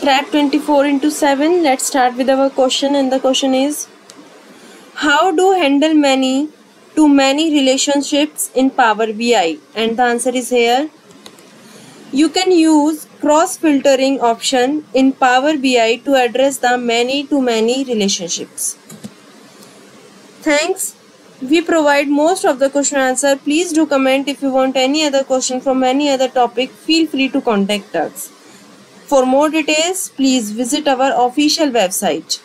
Prep 24 into 7. Let's start with our question and the question is How do handle many to many relationships in Power BI? And the answer is here. You can use cross filtering option in Power BI to address the many to many relationships. Thanks. We provide most of the question answer. Please do comment if you want any other question from any other topic. Feel free to contact us. For more details, please visit our official website.